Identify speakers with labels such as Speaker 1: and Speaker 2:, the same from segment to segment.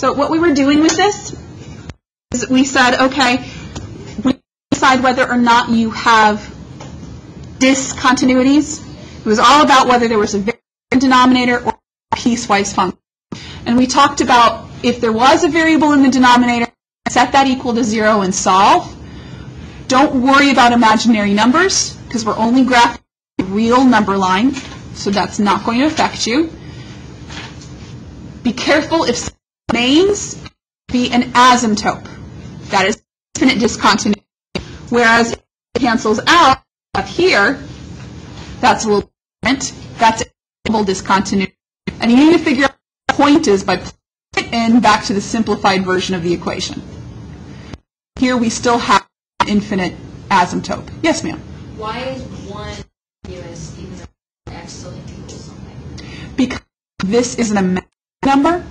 Speaker 1: So what we were doing with this is we said, okay, we decide whether or not you have discontinuities. It was all about whether there was a variable in the denominator or a piecewise function. And we talked about if there was a variable in the denominator, set that equal to zero and solve. Don't worry about imaginary numbers because we're only graphing a real number line, so that's not going to affect you. Be careful if names be an asymptote. That is infinite discontinuity. Whereas it cancels out up here, that's a little different. That's a discontinuity. And you need to figure out what the point is by plugging it in back to the simplified version of the equation. Here we still have infinite asymptote. Yes, ma'am?
Speaker 2: Why is one continuous even though x still equals something?
Speaker 1: Because this is an imaginary number.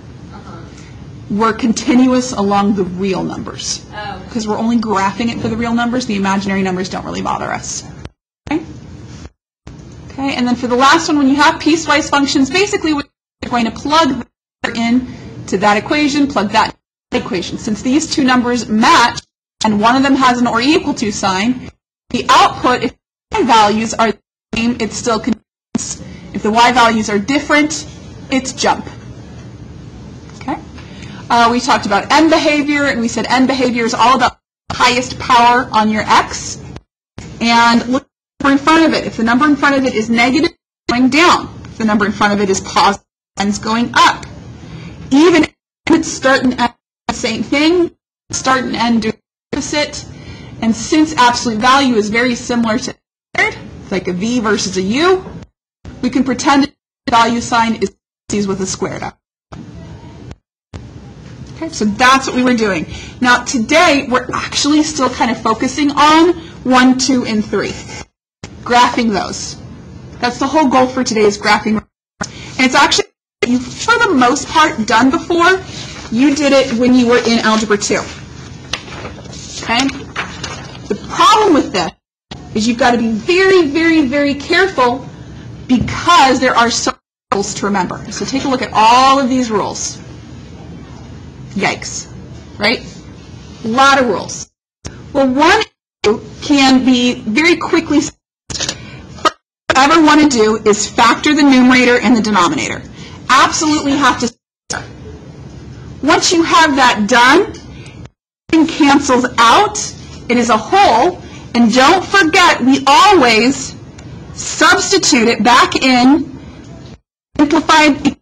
Speaker 1: We're continuous along the real numbers.
Speaker 2: Oh,
Speaker 1: Because we're only graphing it for the real numbers, the imaginary numbers don't really bother us. Okay? Okay, and then for the last one, when you have piecewise functions, basically we're going to plug in to that equation, plug that equation. Since these two numbers match, and one of them has an or equal to sign, the output, if the y values are the same, it's still continuous. If the y values are different, it's jump. Uh, we talked about end behavior, and we said end behavior is all about highest power on your x. And look at the number in front of it. If the number in front of it is negative, going down. If the number in front of it is positive, it's going up. Even if start and end the same thing, start and end do the opposite. And since absolute value is very similar to it's like a v versus a u, we can pretend the value sign is with a squared up. Okay, so that's what we were doing. Now, today, we're actually still kind of focusing on 1, 2, and 3. Graphing those. That's the whole goal for today is graphing. And it's actually, you've, for the most part, done before. You did it when you were in Algebra 2. Okay? The problem with this is you've got to be very, very, very careful because there are so rules to remember. So take a look at all of these rules. Yikes. Right? A lot of rules. Well, one can be very quickly. What I ever want to do is factor the numerator and the denominator. Absolutely have to. Once you have that done, everything cancels out. It is a hole. And don't forget, we always substitute it back in simplified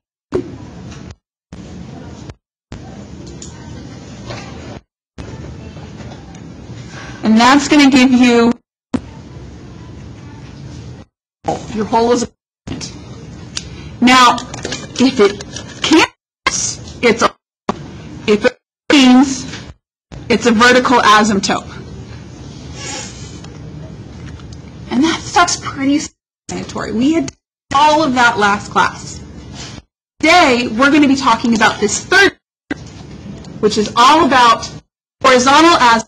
Speaker 1: And that's going to give you, your hole is. Now, if it can't, it's a, if it means, it's a vertical asymptote. And that stuff's pretty explanatory. We had all of that last class. Today, we're going to be talking about this third, which is all about horizontal asymptotes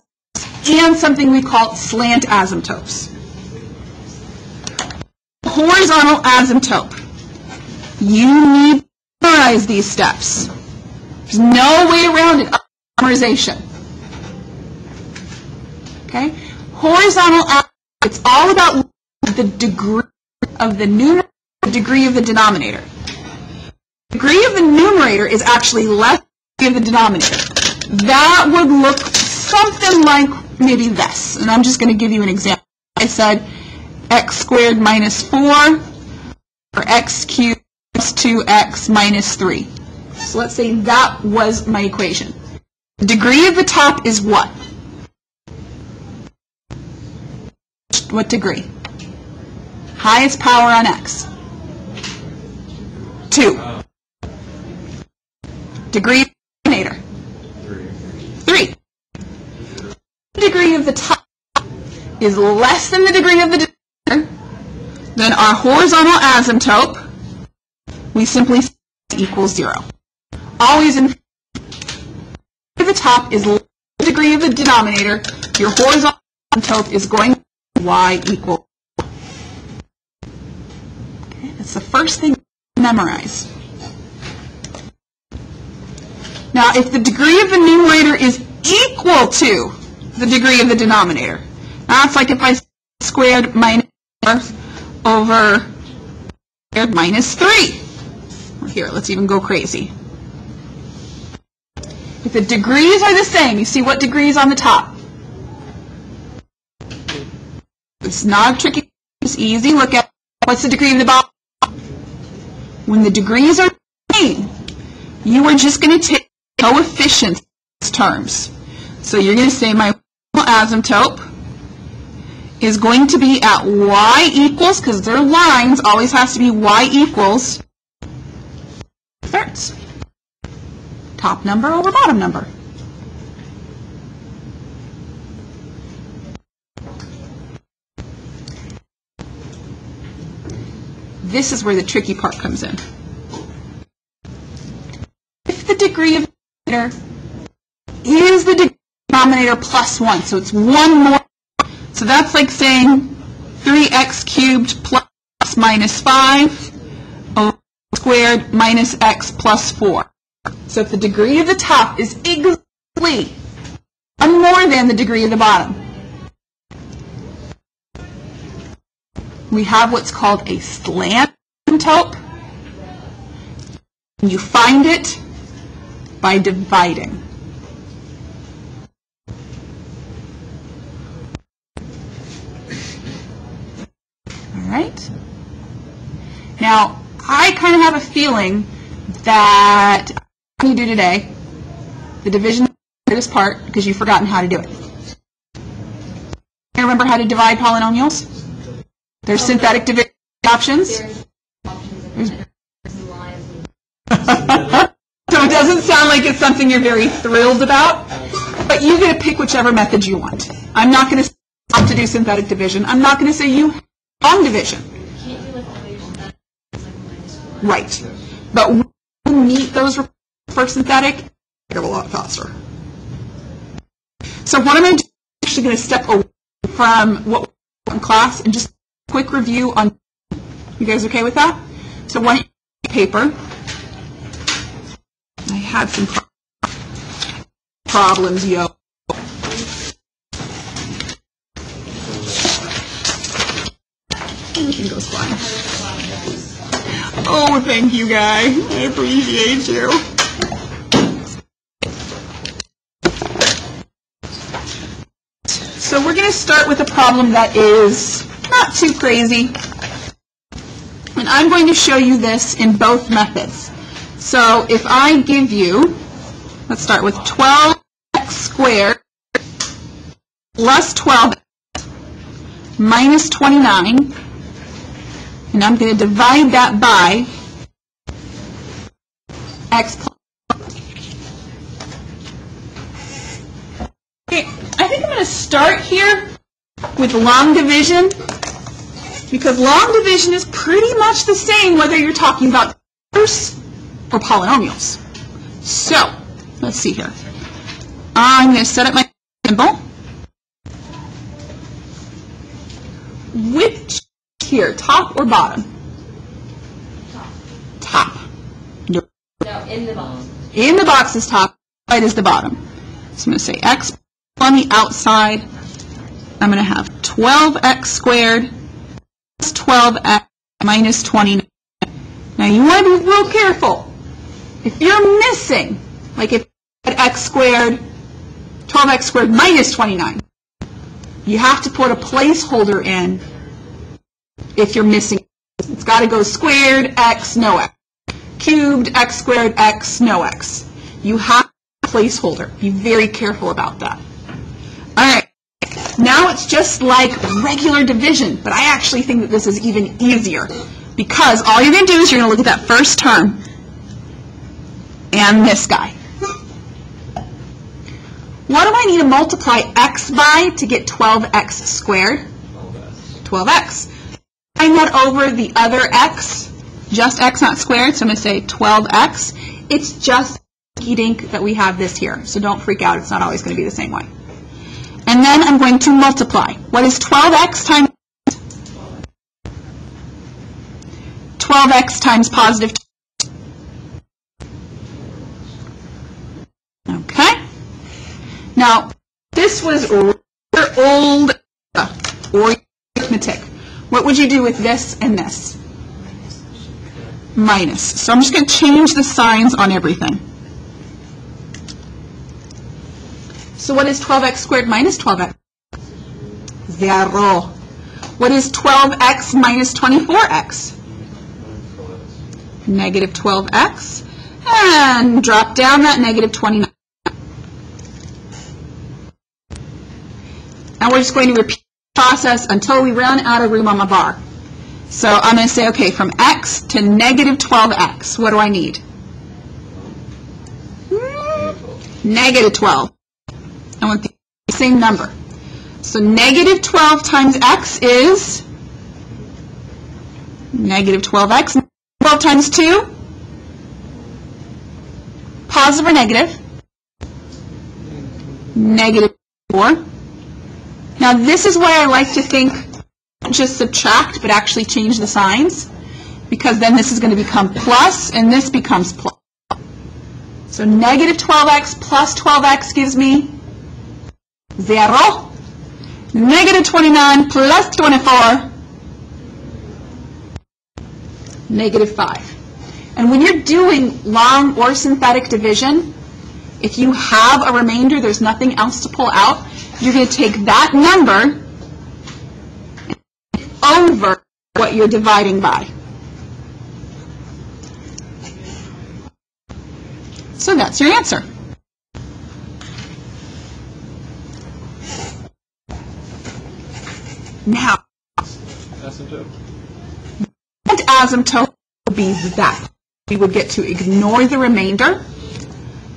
Speaker 1: and something we call slant asymptotes. Horizontal asymptote. You need to memorize these steps. There's no way around it. Memorization. Okay? Horizontal asymptote, it's all about the degree of the numerator, the degree of the denominator. Degree of the numerator is actually less than the denominator. That would look something like maybe this. And I'm just going to give you an example. I said x squared minus 4 or x cubed plus 2x minus 3. So let's say that was my equation. The degree of the top is what? What degree? Highest power on x. 2. Degree of the denominator. 3 degree of the top is less than the degree of the denominator, then our horizontal asymptote, we simply equals zero. Always in the top is the degree of the denominator, your horizontal asymptote is going to be y equal. Okay, that's the first thing to memorize. Now, if the degree of the numerator is equal to the degree of the denominator, Now that's like if I squared minus 4 over squared minus 3. Here, let's even go crazy. If the degrees are the same, you see what degrees on the top? It's not tricky, it's easy. Look at what's the degree of the bottom? When the degrees are the same, you are just going to take coefficients terms. So you're going to say my asymptote is going to be at y equals, because they're lines, always has to be y equals thirds. Top number over bottom number. This is where the tricky part comes in. If the degree of the is the denominator plus 1, so it's one more. So that's like saying 3x cubed plus minus 5 over squared minus x plus 4. So if the degree of the top is exactly one more than the degree of the bottom, we have what's called a slant asymptote. You find it by dividing. All right? Now, I kind of have a feeling that you do today, the division is the hardest part because you've forgotten how to do it. You remember how to divide polynomials? There's synthetic division options. So it doesn't sound like it's something you're very thrilled about, but you get to pick whichever method you want. I'm not going to have to do synthetic division. I'm not going to say you have division. Right. But you meet those for synthetic, go a lot faster. So what I'm going to do, I'm actually going to step away from what we did in class and just quick review on, you guys okay with that? So one paper. I had some problems, yo. Everything goes. Oh, thank you, Guy. I appreciate you. So we're going to start with a problem that is not too crazy. And I'm going to show you this in both methods. So if I give you, let's start with 12x squared plus 12 minus 29 and I'm going to divide that by x plus. Okay, I think I'm going to start here with long division because long division is pretty much the same whether you're talking about numbers or polynomials. So, let's see here. I'm going to set up my symbol. Which here, top or bottom? Top.
Speaker 2: No, in the box.
Speaker 1: In the box is top, right is the bottom. So I'm going to say x on the outside. I'm going to have 12x squared plus 12x minus 29. Now you want to be real careful. If you're missing, like if you had x squared, 12x squared minus 29, you have to put a placeholder in if you're missing. It's got to go squared, x, no x. Cubed, x squared, x, no x. You have a placeholder. Be very careful about that. All right. Now it's just like regular division, but I actually think that this is even easier because all you're going to do is you're going to look at that first term and this guy. What do I need to multiply x by to get 12x squared? 12x. That over the other x, just x not squared, so I'm going to say 12x. It's just dink that we have this here, so don't freak out. It's not always going to be the same way. And then I'm going to multiply. What is 12x times 12x times positive Okay? Now, this was old arithmetic. What would you do with this and this? Minus. So I'm just going to change the signs on everything. So what is 12x squared minus 12x? Zero. What is 12x minus 24x? Negative 12x. And drop down that negative 29. Now we're just going to repeat process until we run out of room on my bar. So I'm going to say, okay, from x to negative 12x, what do I need? Negative 12. I want the same number. So negative 12 times x is negative 12x. 12 times 2? Positive or negative? Negative 4. Now this is why I like to think just subtract, but actually change the signs, because then this is going to become plus, and this becomes plus. So negative 12x plus 12x gives me 0. Negative 29 plus 24, negative 5. And when you're doing long or synthetic division, if you have a remainder, there's nothing else to pull out, you're going to take that number over what you're dividing by. So that's your answer. Now, and asymptote would be that. We would get to ignore the remainder,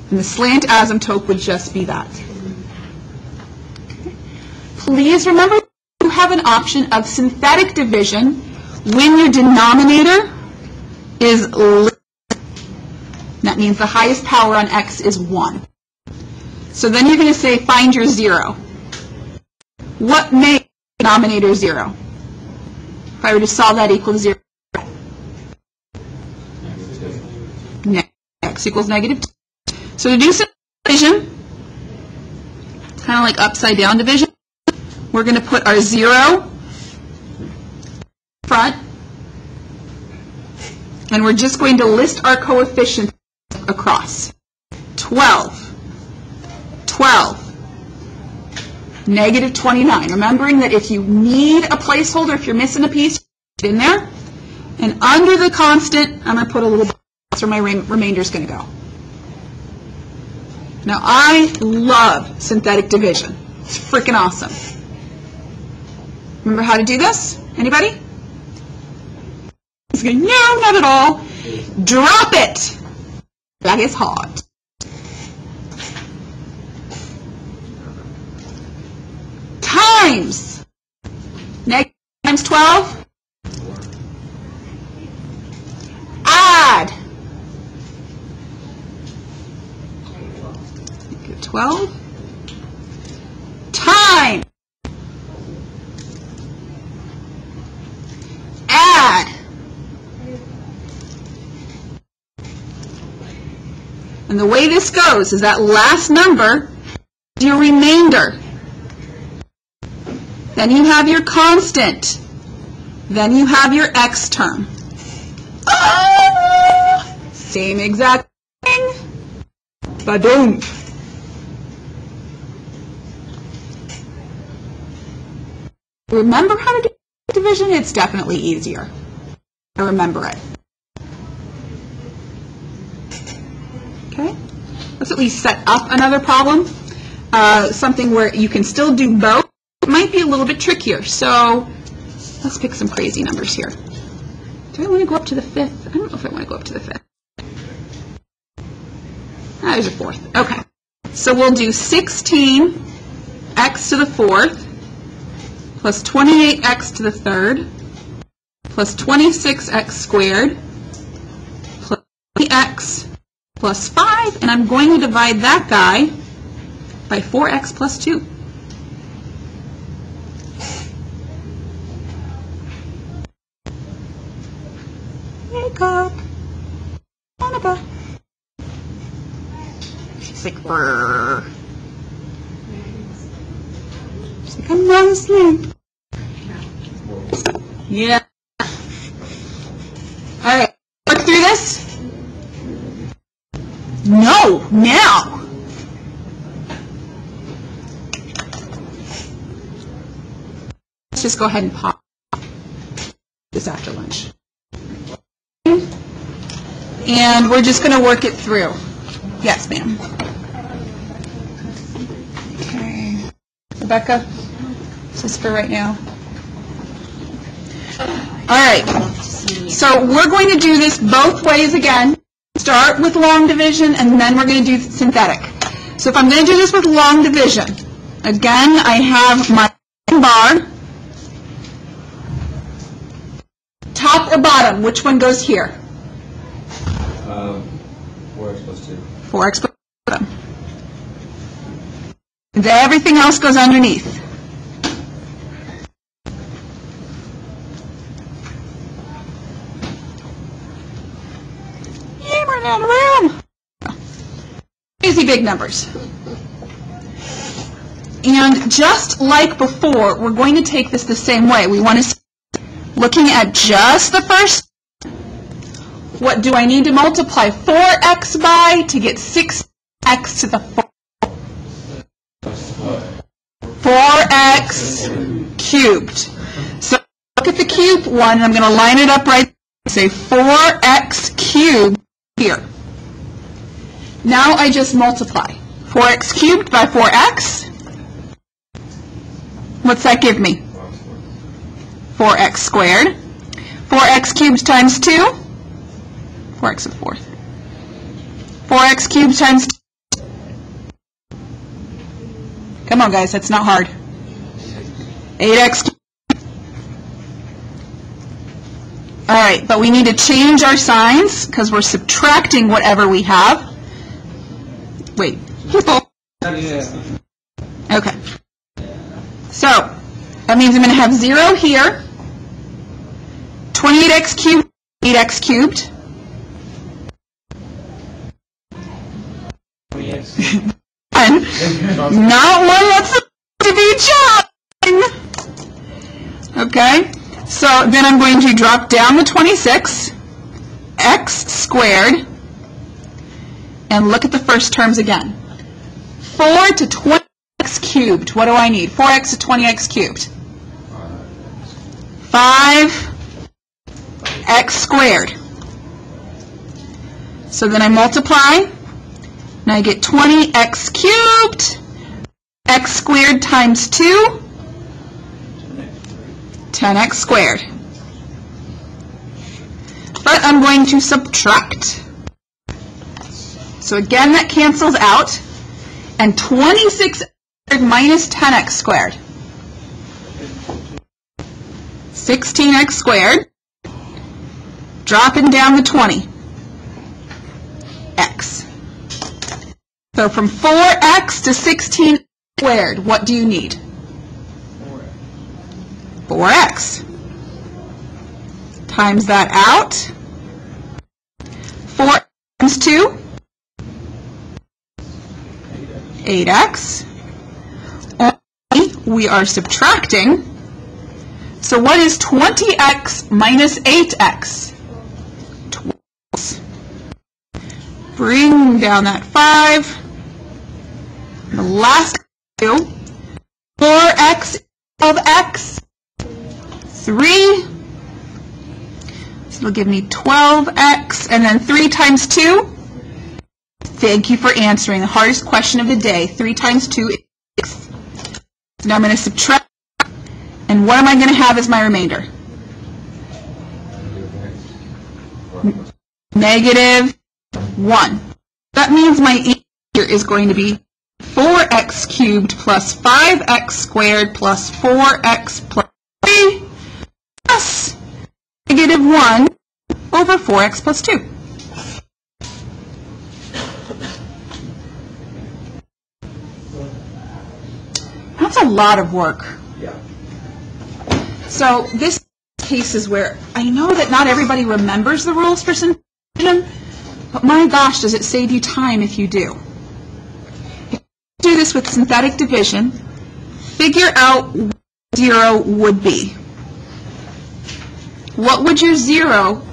Speaker 1: and the slant asymptote would just be that. Please remember you have an option of synthetic division when your denominator is that means the highest power on x is 1. So then you're going to say find your zero. What makes the denominator 0? If I were to solve that equal to 0, ne- x equals negative 2. So to do some division, kind of like upside down division, we're going to put our 0 front, and we're just going to list our coefficients across. 12, 12, negative 29. Remembering that if you need a placeholder, if you're missing a piece, in there. And under the constant, I'm going to put a little box where my remainder is going to go. Now, I love synthetic division. It's freaking awesome. Remember how to do this? Anybody? He's going, no, not at all. Drop it. That is hard. Times. Negative times 12. Add. Negative 12. Time. Add. And the way this goes is that last number is your remainder. Then you have your constant. Then you have your x term. Ah! Same exact thing. Ba-doom. Remember how to do division? It's definitely easier. I remember it. Let's at least set up another problem. Uh, something where you can still do both. It might be a little bit trickier. So let's pick some crazy numbers here. Do I want to go up to the fifth? I don't know if I want to go up to the fifth. Ah, there's a fourth. Okay. So we'll do 16 x to the fourth plus 28x to the third plus 26x squared plus x plus 5, and I'm going to divide that guy by 4x plus 2. Makeup. Monica. She's sick brr. She's like, I'm not asleep. Yeah. Now. Let's just go ahead and pop this after lunch. And we're just going to work it through. Yes, ma'am. Okay. Rebecca, just for right now? All right. So we're going to do this both ways again. Start with long division, and then we're going to do synthetic. So if I'm going to do this with long division, again, I have my bar. Top or bottom, which one goes here?
Speaker 3: Um, four X plus two.
Speaker 1: 4x plus bottom. Everything else goes underneath. Yeah, we're out of room. Easy big numbers. And just like before, we're going to take this the same way. We want to, looking at just the first what do I need to multiply 4x by to get 6x to the 4? 4x cubed. So look at the cube one, and I'm going to line it up right, say 4x cubed here. Now I just multiply. 4x cubed by 4x. What's that give me? 4x squared. 4x cubed times 2. 4x to the fourth. 4x cubed times... 2. Come on, guys, that's not hard. 8x... cubed. All right, but we need to change our signs because we're subtracting whatever we have. Wait. Okay. So, that means I'm going to have 0 here. 28x cubed, 8x cubed. Not one that's to be chopping. Okay, so then I'm going to drop down the 26, x squared, and look at the first terms again. 4 to 20x cubed, what do I need? 4x to 20x cubed. 5x squared. So then I multiply, and I get 20x cubed, x squared times 2, 10x squared. But I'm going to subtract. So again, that cancels out. And 26 minus 10x squared. 16x squared. Dropping down the 20. x. So from 4x to 16 squared, what do you need? 4x. Times that out. 4 times 2. 8x. Only we are subtracting. So what is 20x minus 8x? 12. Bring down that 5. The last two. 4x, of x, 3. So it'll give me 12x, and then 3 times 2. Thank you for answering the hardest question of the day. 3 times 2 is 6. So now I'm going to subtract, and what am I going to have as my remainder? Negative 1. That means my answer is going to be 4x cubed plus 5x squared plus 4x plus 3 plus negative 1 over 4x plus 2. That's a lot of work.
Speaker 3: Yeah.
Speaker 1: So this case is where I know that not everybody remembers the rules for synthesis, but my gosh, does it save you time if you do. do this with synthetic division, figure out what zero would be. What would your zero,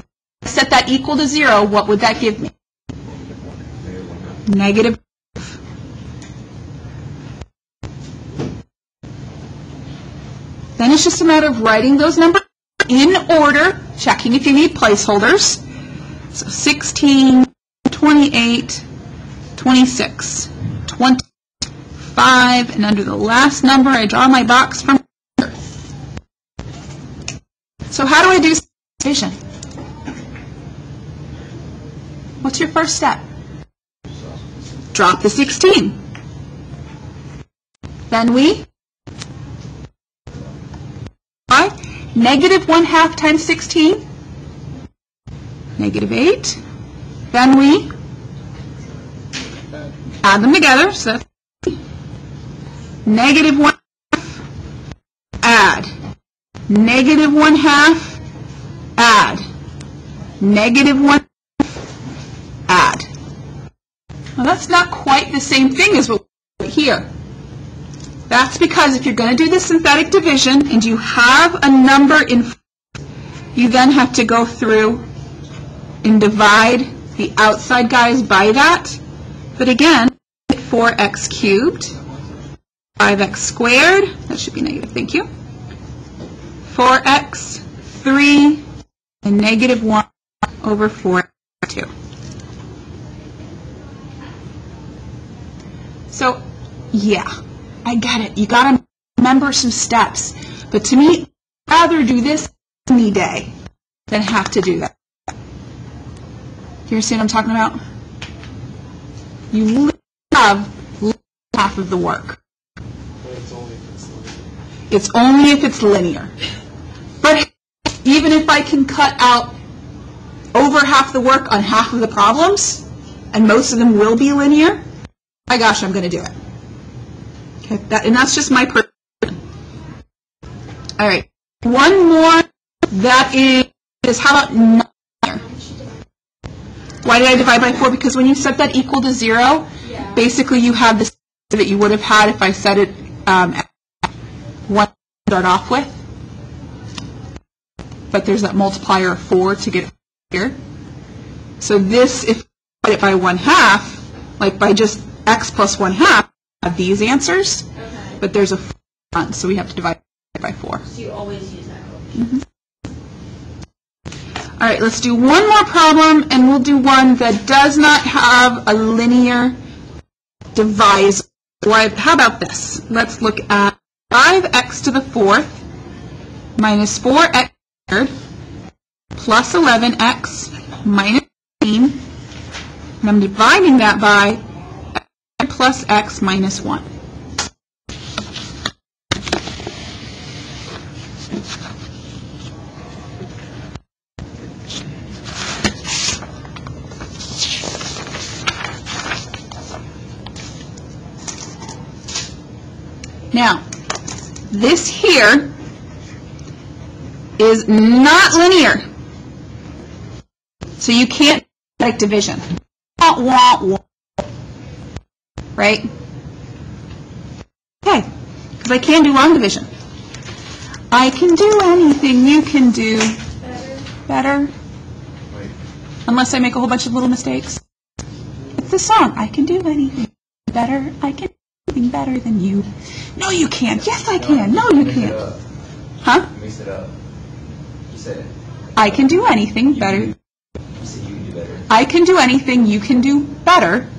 Speaker 1: set that equal to zero, what would that give me? Negative. Then it's just a matter of writing those numbers in order, checking if you need placeholders. So 16, 28, 26, 25, and under the last number, I draw my box from Earth. So how do I do division? What's your first step? Drop the 16. Then we Why? Negative 1 half times 16? Negative 8. Then we add them together, so negative 1 half, add. Negative 1 half, add. Negative 1 half, add. Well, that's not quite the same thing as what we here. That's because if you're going to do the synthetic division and you have a number in, you then have to go through and divide the outside guys by that. But again, 4x cubed, 5x squared, that should be negative, thank you. 4x, 3, and negative 1 over 4, 2. So, yeah, I get it. You got to remember some steps. But to me, I'd rather do this any day than have to do that. You understand what I'm talking about? You have half of the work. It's only if it's linear. But even if I can cut out over half the work on half of the problems, and most of them will be linear, my gosh, I'm going to do it. Okay, that, and that's just my per. All right, one more that is, is how about non-linear? Why did I divide by four? Because when you set that equal to zero,
Speaker 2: Yeah.
Speaker 1: basically you have the that you would have had if I set it um, at one to start off with. But there's that multiplier of four to get here. So this, if I divide it by one half, like by just x plus one half, have these answers,
Speaker 2: Okay.
Speaker 1: but there's a front, so we have to divide by four.
Speaker 2: So you always use that. Mm-hmm.
Speaker 1: All right, let's do one more problem, and we'll do one that does not have a linear divisor. Why, how about this? Let's look at 5x to the fourth minus 4x squared plus 11x minus 15. And I'm dividing that by plus x minus 1. Now, this here is not linear. So you can't like division. Wah, wah, wah. Right? Okay, because I can do long division. I can do anything you can do better, unless I make a whole bunch of little mistakes. It's the song. I can do anything better. I can do anything better than you. No, you can't. Yes, I can. No, you can't. Huh?
Speaker 3: Mix it up. You said,
Speaker 1: I can do anything better.
Speaker 3: you said you can do better.
Speaker 1: I can do anything you can do better.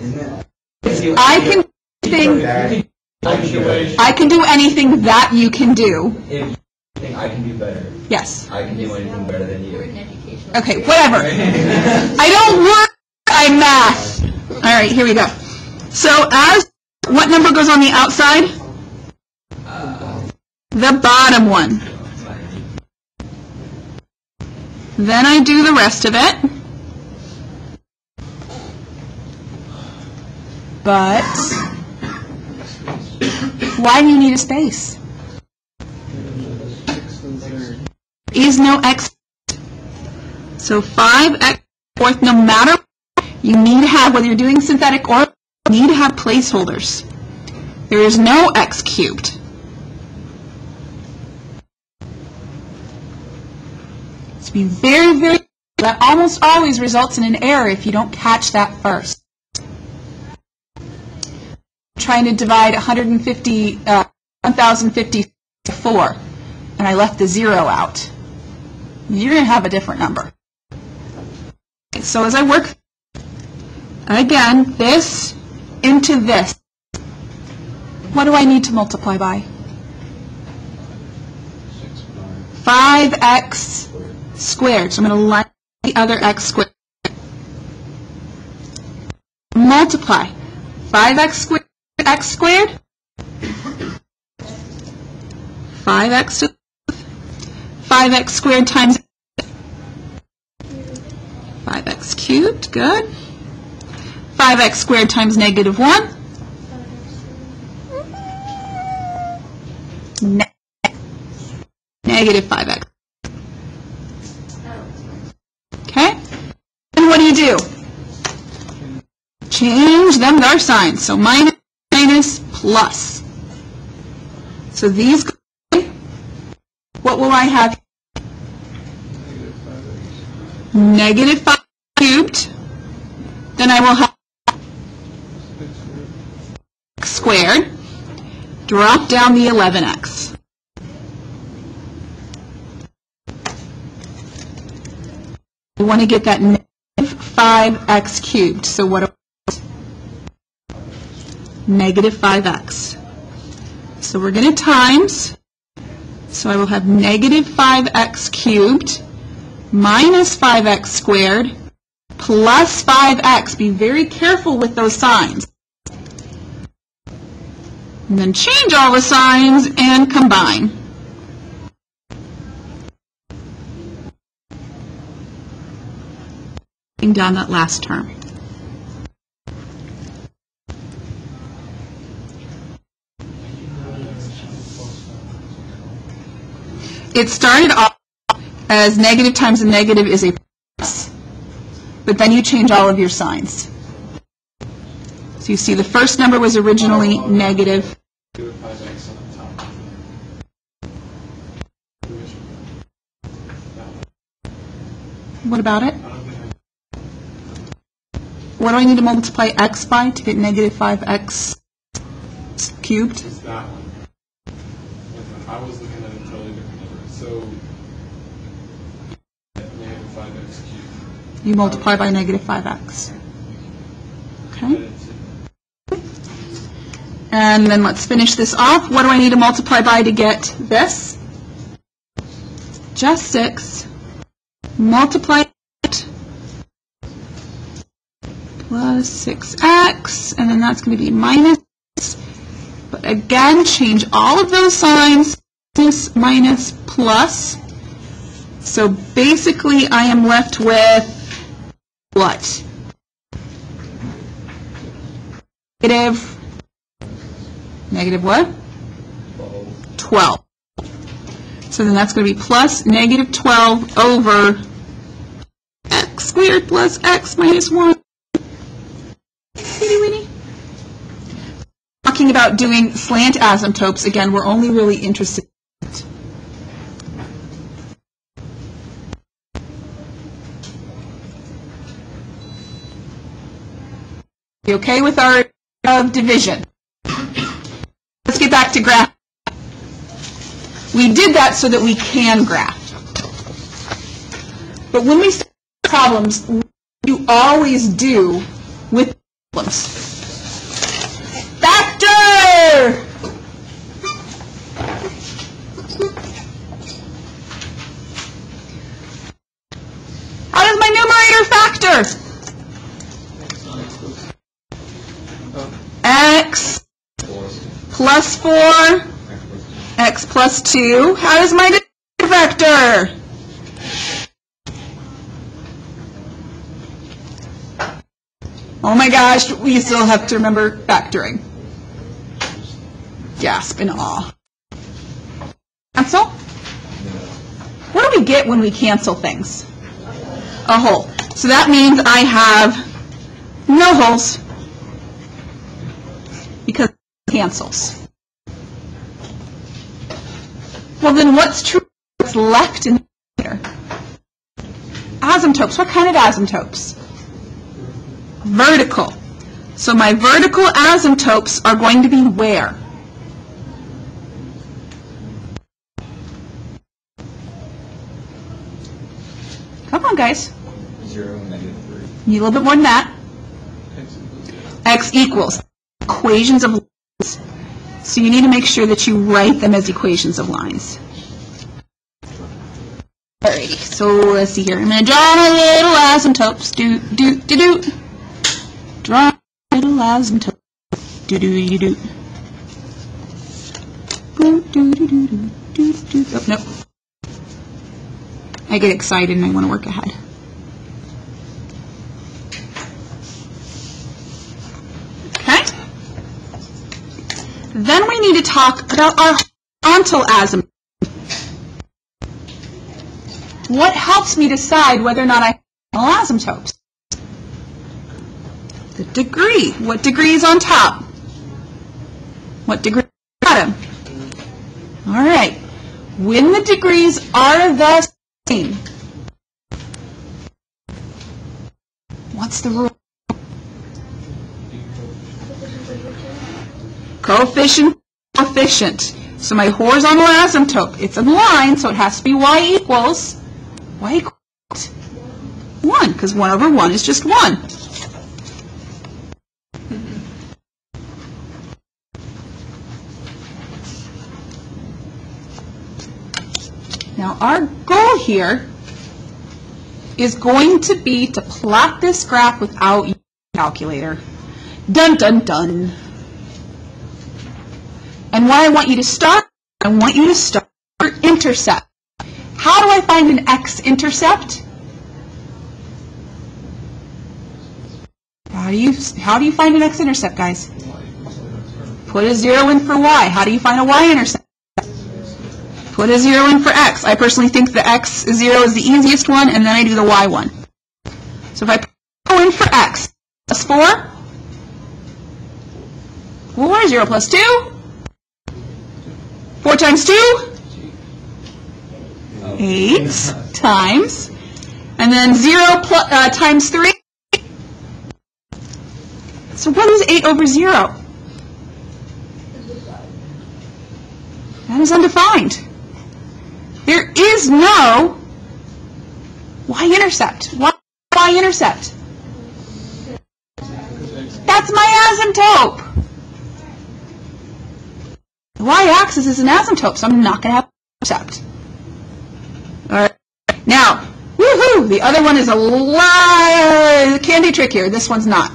Speaker 3: Isn't it?
Speaker 1: I can do anything,
Speaker 3: I can do better.
Speaker 1: I can do anything that you can do.
Speaker 3: If you think I can do better,
Speaker 1: Yes.
Speaker 3: I can do anything better than you.
Speaker 1: Okay, whatever. I don't work, I math. All right, here we go. So as, what number goes on the outside? The bottom one. Then I do the rest of it. But, why do you need a space? Is no x. So 5x fourth, no matter you need to have, whether you're doing synthetic or you need to have placeholders. There is no x cubed. So be very, very, that almost always results in an error if you don't catch that first. Trying to divide 150, uh, 1054, and I left the zero out. You're going to have a different number. So as I work, again, this into this, what do I need to multiply by?
Speaker 3: Six, nine,
Speaker 1: 5x squared. So I'm going to line the other x squared. Multiply 5x squared, x squared. 5x to 5x squared times 5x cubed, good. 5x squared times negative 1. Ne- negative 5x. Okay? And what do you do? Change them their signs. So minus, plus. So these, what will I have? Negative 5 cubed. Then I will have x squared. Drop down the 11x. We want to get that negative 5x cubed. So what? Negative 5x. So we're going to times. So I will have negative 5x cubed minus 5x squared plus 5x. Be very careful with those signs. And then change all the signs and combine. Down that last term. It started off as negative times a negative is a plus, but then you change all of your signs. So you see the first number was originally negative. What about it? What do I need to multiply x by to get negative 5x cubed?
Speaker 3: it's that one. I was looking at a totally different number, so. Negative five X cubed.
Speaker 1: You multiply by negative 5x. Okay?
Speaker 3: And
Speaker 1: then let's finish this off. What do I need to multiply by to get this? Just 6. Multiply it plus 6x, and then that's going to be minus. But again, change all of those signs, minus, plus. So basically, I am left with what? Negative Negative what? 12. So then that's going to be plus negative 12 over x squared plus x minus 1. Itty bitty. Talking about doing slant asymptotes, again, we're only really interested You okay with our of division? Let's get back to graph. We did that so that we can graph. But when we start problems, you always do with problems. Factor! How does my numerator factor? X
Speaker 3: Four.
Speaker 1: plus 4
Speaker 3: X plus two.
Speaker 1: x plus 2. How does my vector? Oh my gosh, we still have to remember factoring. Gasp in awe. Cancel? What do we get when we cancel things? A hole. So that means I have no holes. because cancels. Well, then what's true? What's left in here? Asymptotes. What kind of asymptotes? Vertical. So my vertical asymptotes are going to be where? Come on, guys.
Speaker 4: Zero, negative three.
Speaker 1: Need a little bit more than that.
Speaker 4: X equals
Speaker 1: X equals equations of. So you need to make sure that you write them as equations of lines. Alrighty, so let's see here. I'm going to draw my little asymptotes. Do, do, do, do. Draw my little asymptotes. Do, do, do, do. Do, do, do, do, do, do, do. Oh, nope. I get excited and I want to work ahead. Okay? Then we need to talk about our horizontal asymptote. What helps me decide whether or not I have asymptotes? The degree. What degree is on top? What degree is bottom? All right. When the degrees are the same, what's the rule? Coefficient, coefficient. So my horizontal asymptote, it's a line, so it has to be y equals, y equals 1, because 1 over 1 is just 1. Now our goal here is going to be to plot this graph without calculator. Dun dun dun. And what I want you to start, I want you to start intercept. How do I find an x-intercept? How do you how do you find an x-intercept, guys? Put a zero in for y. How do you find a y-intercept? Put a zero in for x. I personally think the x zero is the easiest one, and then I do the y one. So if I put zero in for x, plus 4, 4, 0 plus 2, 4 times 2, 8 times, and then 0 pl- uh, times 3. So what is 8 over 0? That is undefined. There is no y-intercept. Why y-intercept? That's my asymptote. The y-axis is an asymptote, so I'm not going to have intercept. All right. Now, woohoo! The other one is a li- candy trick here. This one's not.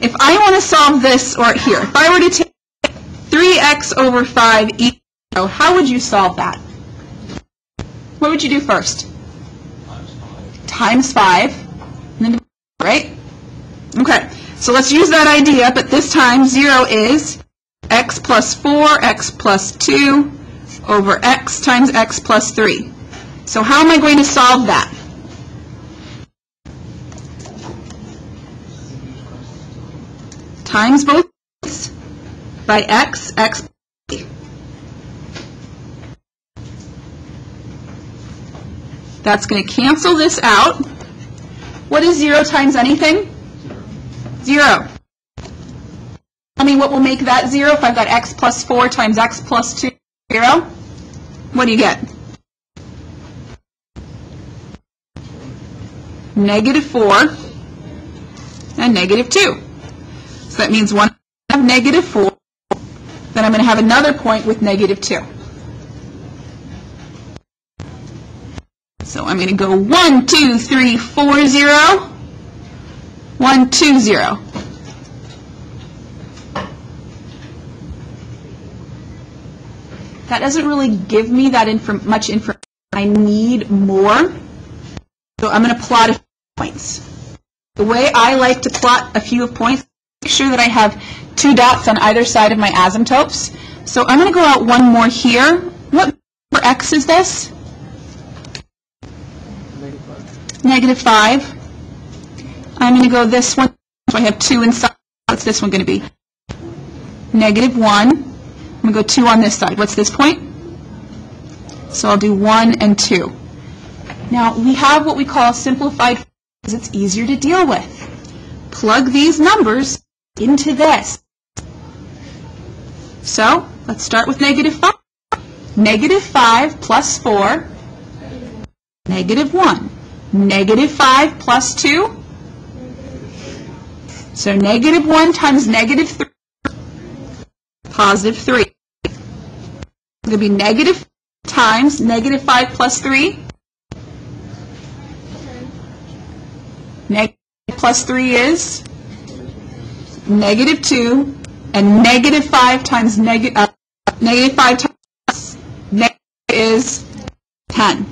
Speaker 1: If I want to solve this, or here, if I were to take 3x over 5 equals 0, how would you solve that? What would you do first? Times 5. And then, right? Okay, so let's use that idea, but this time 0 is x plus 4, x plus 2 over x times x plus 3. So how am I going to solve that? Times both by x, x plus 3. That's going to cancel this out. What is 0 times anything? 0. Tell me what will make that 0 if I've got x plus 4 times x plus 2, 0. What do you get? Negative 4 and negative 2. So that means one have negative 4, then I'm going to have another point with negative 2. So I'm going to go 1, 2, 3, 4, 0, 1, 2, 0. That doesn't really give me that infor- much information. I need more. So I'm going to plot a few points. The way I like to plot a few of points, make sure that I have two dots on either side of my asymptotes. So I'm going to go out one more here. What for x is this? Negative 5. I'm going to go this one. So I have two inside. What's this one going to be? negative 1. I'm going to go 2 on this side. What's this point? So I'll do 1 and 2. Now, we have what we call simplified because it's easier to deal with. Plug these numbers into this. So, let's start with negative 5. Negative 5 plus 4, negative 1. Negative 5 plus 2, so negative 1 times negative 3, positive 3. It's going to be negative times negative 5 plus 3. Negative plus 3 is negative 2. And negative 5 times negative, uh, negative 5 times negative is 10.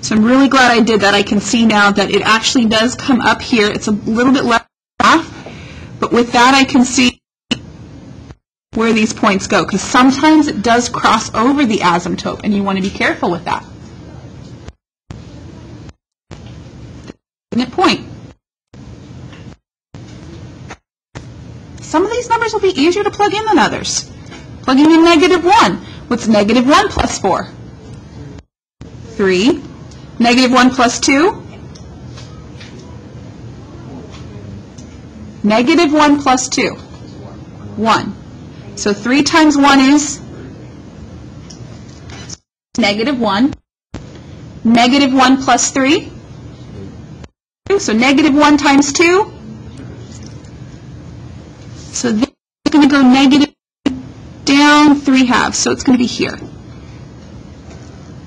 Speaker 1: So I'm really glad I did that. I can see now that it actually does come up here. It's a little bit less half, but with that I can see where these points go, because sometimes it does cross over the asymptote, and you want to be careful with that. Point. Some of these numbers will be easier to plug in than others. Plugging in negative 1. What's negative 1 plus 4? 3. Negative 1 plus 2? Negative 1 plus 2? 1. So 3 times 1 is? Negative 1. Negative 1 plus 3? So negative 1 times 2? So this is going to go negative down 3 halves, so it's going to be here.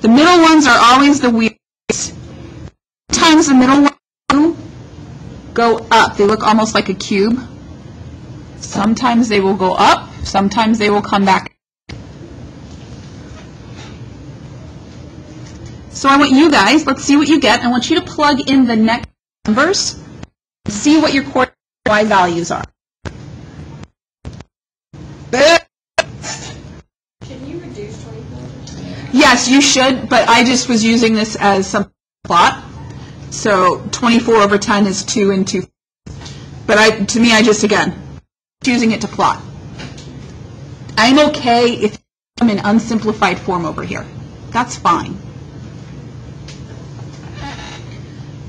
Speaker 1: The middle ones are always the weirdest. Times the middle one go up. They look almost like a cube. Sometimes they will go up, sometimes they will come back. So I want you guys, let's see what you get. I want you to plug in the next numbers and see what your core y values are.
Speaker 2: Can you reduce twenty-four?
Speaker 1: Yes, you should, but I just was using this as some plot. So 24 over 10 is 2 and 2. But I, to me, I just, again, using it to plot. I'm okay if I'm in unsimplified form over here. That's fine.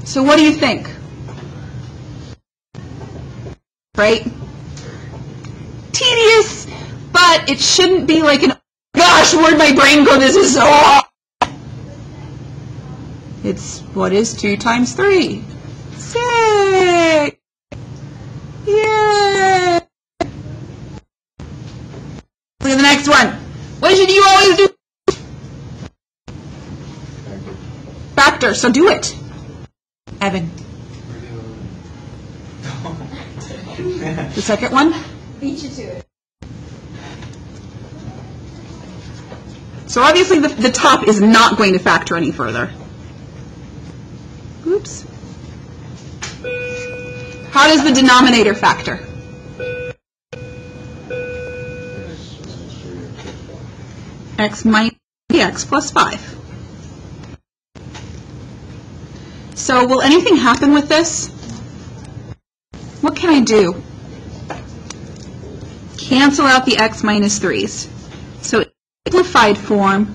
Speaker 1: So what do you think? Right? Tedious, but it shouldn't be like an, oh, gosh, where'd my brain go? This is so hard. It's, what is 2 times 3? 6! Yay! Next one. What should you always do? Factor, so do it. Evan. The second one?
Speaker 2: Beat you to it.
Speaker 1: So obviously the, the top is not going to factor any further. Oops. How does the denominator factor? X minus x plus 5. So will anything happen with this? What can I do? Cancel out the x minus 3's. So in simplified form,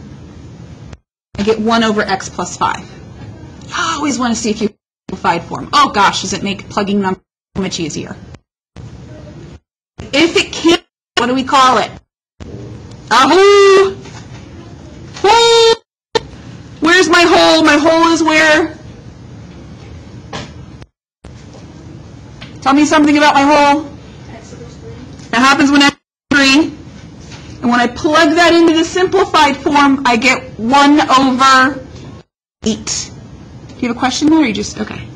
Speaker 1: I get 1 over x plus 5. I always want to see if you simplified form. Oh gosh, does it make plugging numbers much easier? If it can't, what do we call it? A hole. Where's my hole? My hole is where? Tell me something about my hole. That happens when I 3. And when I plug that into the simplified form, I get 1 over 8. Do you have a question there, or you just, okay.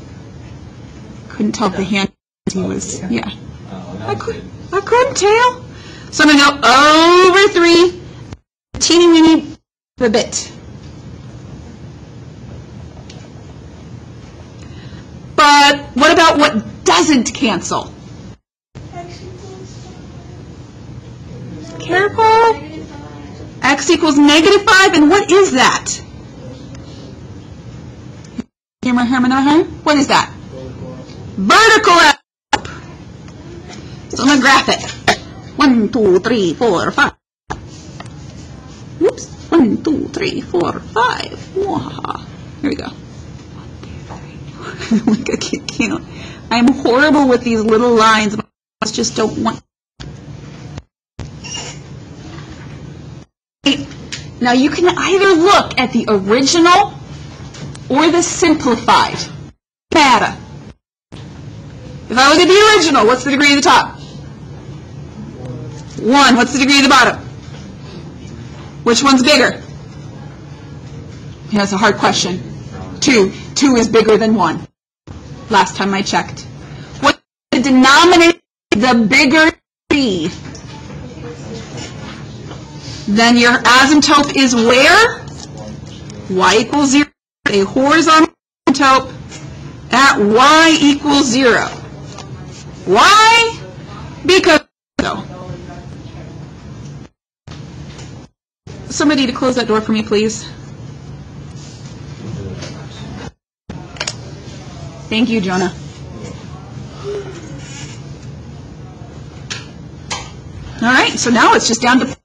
Speaker 1: Couldn't tell if the hand was, yeah. I couldn't. I couldn't tell. So I'm going to go over 3, teeny weeny a bit. But what about what doesn't cancel? Careful. X equals negative 5, and what is that? What is that? Vertical up. So my graphic. One, two, three, four, five. 1, 2, 3, 4, 5. One, two, three, four, five. Mwahaha. Here we go. Look, I can't, can't. I'm horrible with these little lines. I just don't want. Now you can either look at the original or the simplified. Matter. If I look at the original, what's the degree of the top? One. What's the degree of the bottom? Which one's bigger? Yeah, that's a hard question. Two. Two is bigger than one. Last time I checked. What the denominator the bigger degree? Then your asymptote is where? y equals 0. A horizontal asymptote at y equals 0. Why? Because so. Somebody to close that door for me, please. Thank you, Jonah. All right, so now it's just down to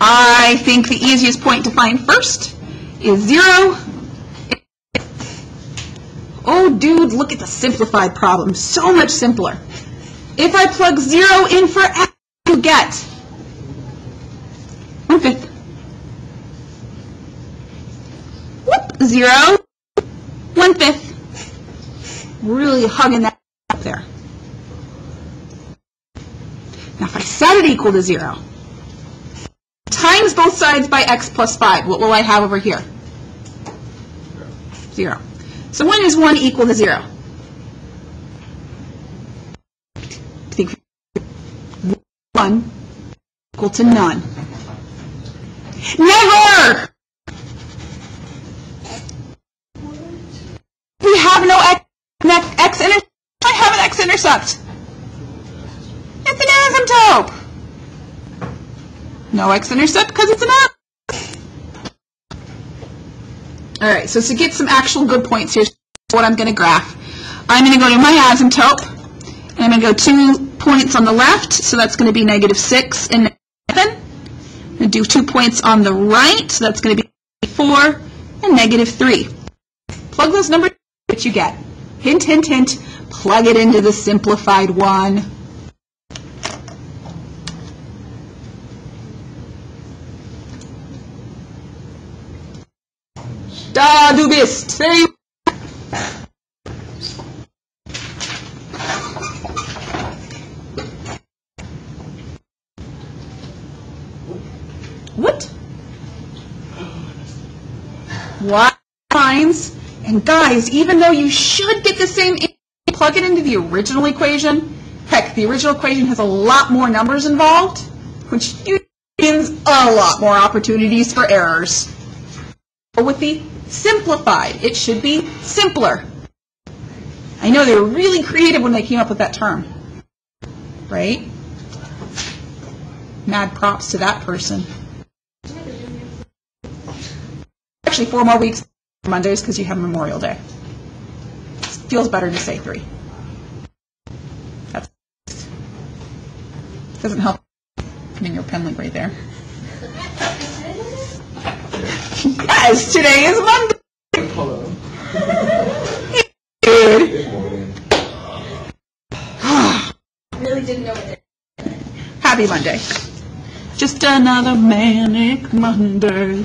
Speaker 1: I think the easiest point to find first is 0. Oh, dude, look at the simplified problem. So much simpler. If I plug 0 in for x, you get one fifth. Whoop, 0, one fifth. Really hugging that up there. Now, if I set it equal to 0, times both sides by x plus 5, what will I have over here? 0. So when is 1 equal to 0? Think 1 equal to none. Never! We have no x, ne- x inter- I have an x-intercept. It's an asymptote. No x-intercept because it's an up. All right, so to get some actual good points, here, what I'm going to graph. I'm going to go to my asymptote, and I'm going to go two points on the left, so that's going to be negative 6 and 7. To do two points on the right, so that's going to be 4 and negative 3. Plug those numbers, what you get. Hint, hint, hint, plug it into the simplified one. Da, du bist. There you What? Lines? And guys, even though you should get the same, plug it into the original equation. Heck, the original equation has a lot more numbers involved, which means a lot more opportunities for errors. Or with the simplified, it should be simpler. I know they were really creative when they came up with that term, right? Mad props to that person. Actually, four more weeks Mondays because you have Memorial Day. Feels better to say three. That's doesn't help. Putting your pen link right there. Yes, today is Monday.
Speaker 4: Hello.
Speaker 1: Happy Monday. Just another manic Monday.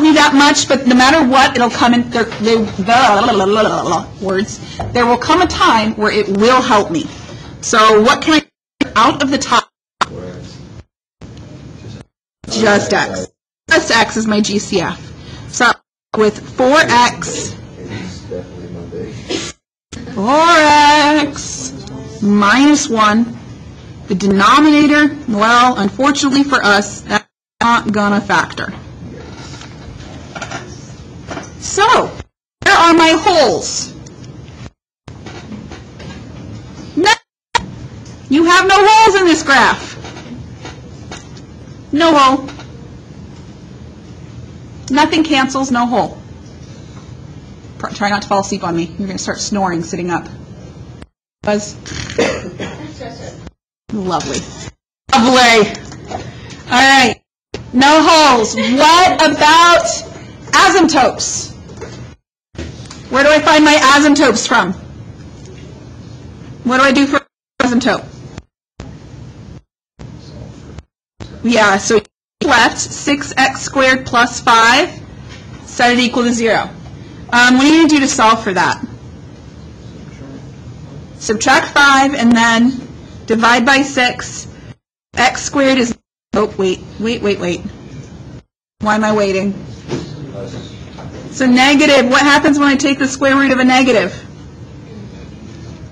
Speaker 1: don't that much, but no matter what, it'll come in. There, there, the words. There will come a time where it will help me. So, what can I out of the top? Just x. Just x is my GCF. So, with 4x.
Speaker 4: It's definitely Monday.
Speaker 1: 4x minus 1. The denominator, well, unfortunately for us, that's not gonna factor. So, where are my holes? No, you have no holes in this graph. No hole. Nothing cancels, no hole. Try not to fall asleep on me. You're going to start snoring sitting up. Buzz? Lovely. Lovely. All right. No holes. What about asymptotes? Where do I find my asymptotes from? What do I do for asymptote? Yeah, so left 6x squared plus 5, set it equal to 0. Um, what are you going to do to solve for that? Subtract 5 and then divide by 6. x squared is, oh, wait, wait, wait, wait. Why am I waiting? So negative, what happens when I take the square root of a negative?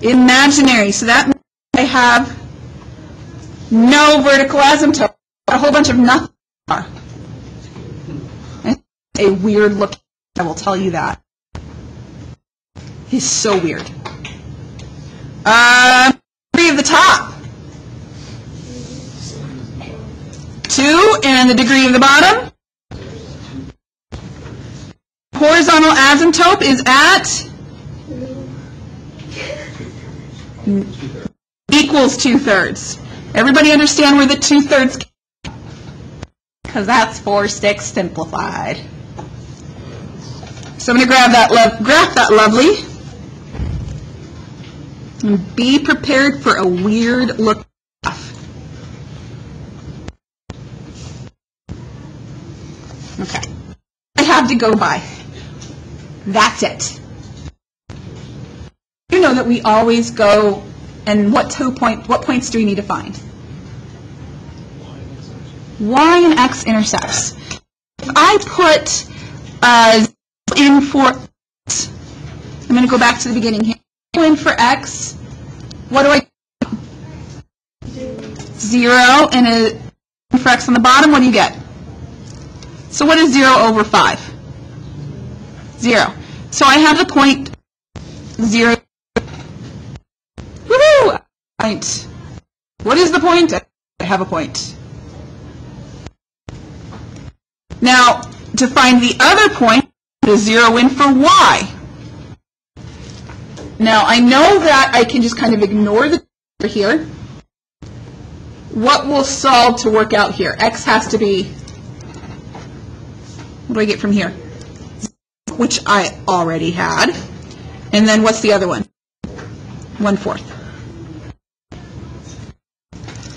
Speaker 1: Imaginary, so that means I have no vertical asymptote. A whole bunch of nothing. A weird look, I will tell you that. He's so weird. Uh, degree of the top. Two, and the degree of the bottom. Horizontal asymptote is at equals two-thirds. Everybody understand where the two-thirds because that's four sticks simplified. So I'm going to grab that graph that lovely. And be prepared for a weird look. Okay. I have to go by. That's it. You know that we always go, and what two point, what points do we need to find? y and x intercepts. If I put uh, in for, I'm going to go back to the beginning here. In for x, what do I? Zero, and a for x on the bottom, what do you get? So what is zero over five? Zero. So I have the point zero. Woohoo! Point. What is the point? I have a point. Now, to find the other point, the zero in for y. Now, I know that I can just kind of ignore the here. What will solve to work out here? x has to be, what do I get from here? Which I already had. And then what's the other one? One fourth.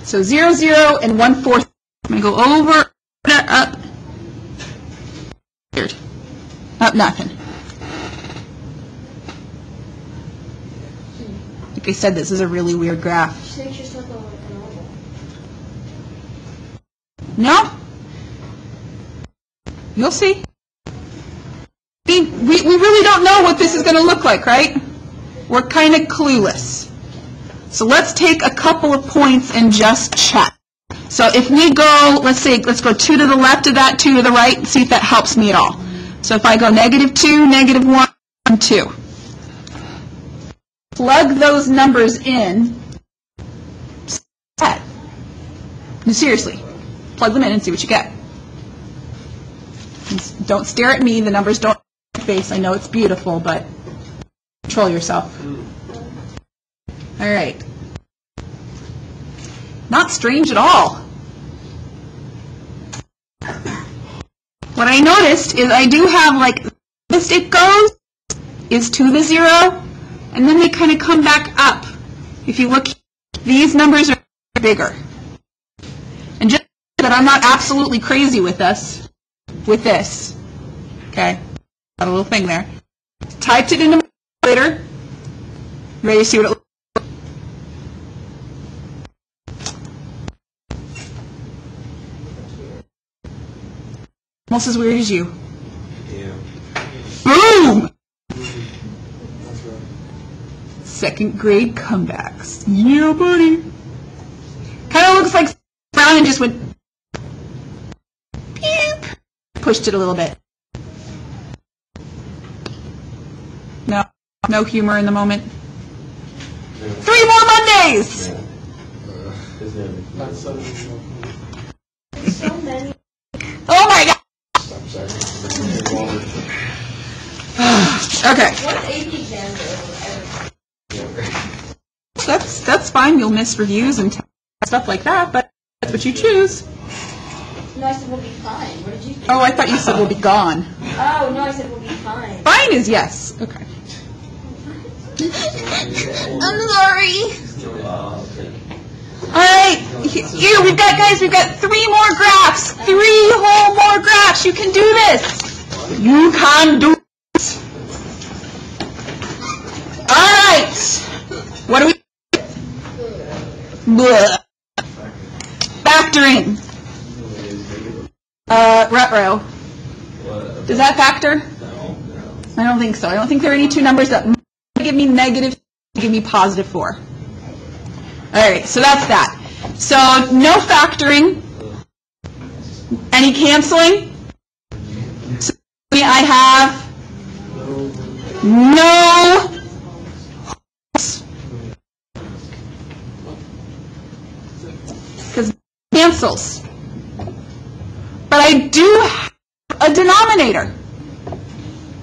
Speaker 1: So zero, zero, and one fourth. I'm going to go over, up, Weird. Up nothing. Like I said, this is a really weird graph.
Speaker 2: Just make yourself go like an oval.
Speaker 1: No? You'll see. Really don't know what this is going to look like, right? We're kind of clueless. So let's take a couple of points and just check. So if we go, let's say, let's go two to the left of that, two to the right, and see if that helps me at all. So if I go negative two, negative one, and two. Plug those numbers in. No, seriously. Plug them in and see what you get. Don't stare at me, the numbers don't face. I know it's beautiful, but control yourself. All right. Not strange at all. What I noticed is I do have like, this it goes is to the zero, and then they kind of come back up. If you look, these numbers are bigger. And just that I'm not absolutely crazy with this, with this. Okay? A little thing there. Typed it into my calculator. Ready to see what it looks like. Almost as weird as you.
Speaker 4: Yeah.
Speaker 1: Boom! Second grade comebacks. Yeah, buddy. Kind of looks like Brown and just went. pushed it a little bit. No, humor in the moment. Three more Mondays!
Speaker 4: His name
Speaker 3: Not
Speaker 4: is.
Speaker 3: seven anymore.
Speaker 2: So many.
Speaker 1: Oh my god! Okay,
Speaker 2: What AP exams are ever?
Speaker 1: that's, that's fine, you'll miss reviews and stuff like that, but that's what you choose.
Speaker 2: No, I said we'll be fine. What did you think?
Speaker 1: Oh, I thought you said we'll be gone.
Speaker 2: Oh, no, I said we'll be fine.
Speaker 1: Fine is yes. Okay. I'm sorry. All right, he- here we've got guys. We've got three more graphs. Three whole more graphs. You can do this. You can do this. All right. What do we? Blah. Factoring. Uh, retro. Does that factor? I don't think so. I don't think there are any two numbers that give me negative, give me positive four. All right, so that's that. So no factoring. Any canceling? So I have no. Because cancels. But I do have a denominator.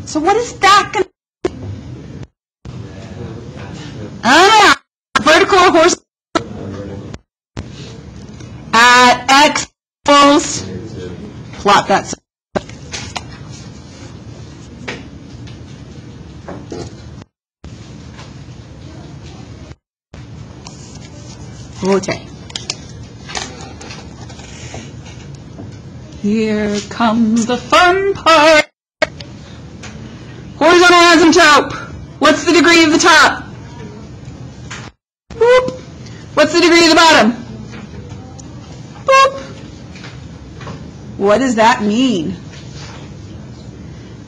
Speaker 1: So what is that going to Ah, horse at x equals plot that. Okay. Here comes the fun part. Horizontal asymptote. What's the degree of the top? What does that mean?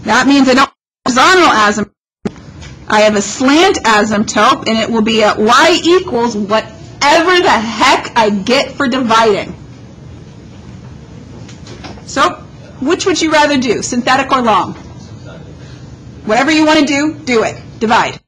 Speaker 1: That means I don't horizontal asymptote. I have a slant asymptote, and it will be at y equals whatever the heck I get for dividing. So, which would you rather do, synthetic or long? Whatever you want to do, do it. Divide.